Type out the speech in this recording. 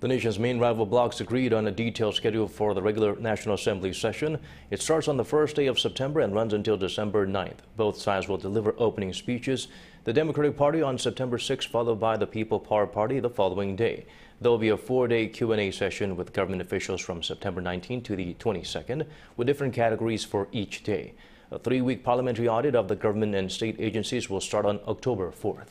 The nation's main rival blocs agreed on a detailed schedule for the regular National Assembly session. It starts on the first day of September and runs until December 9th. Both sides will deliver opening speeches. The Democratic Party on September 6th, followed by the People Power Party the following day. There will be a four-day Q&A session with government officials from September 19th to the 22nd, with different categories for each day. A three-week parliamentary audit of the government and state agencies will start on October 4th.